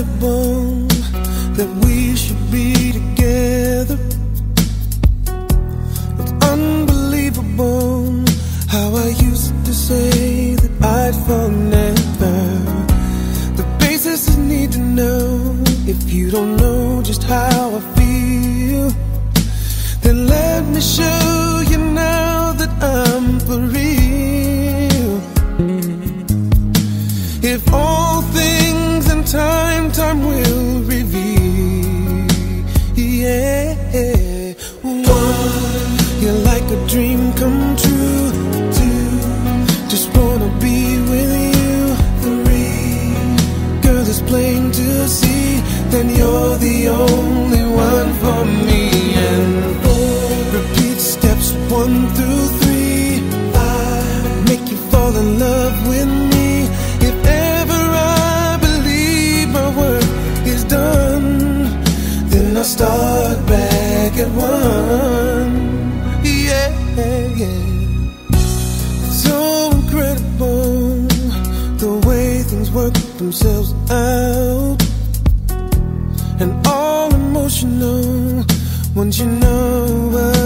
undeniable you're the only one for me. And repeat steps one through three. Five, make you fall in love with me. If ever I believe my work is done, then I'll start back at one. Yeah, yeah. So incredible the way things work themselves out. And all emotional. Once you know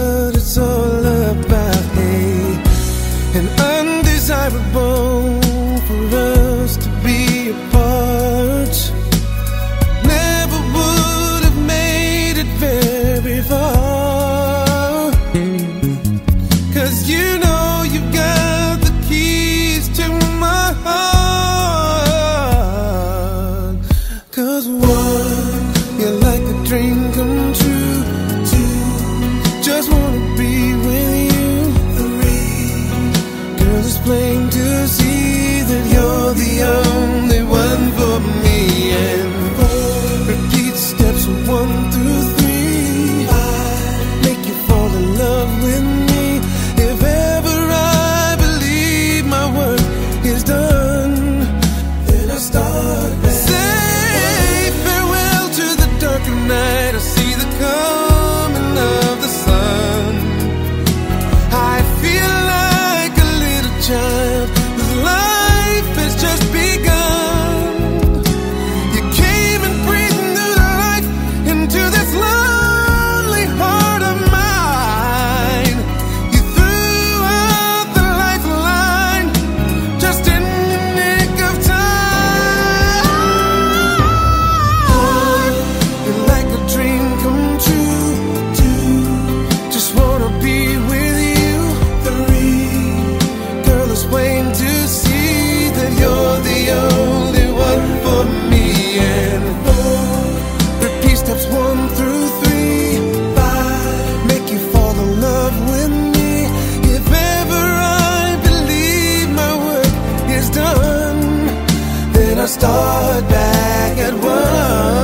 start back at one.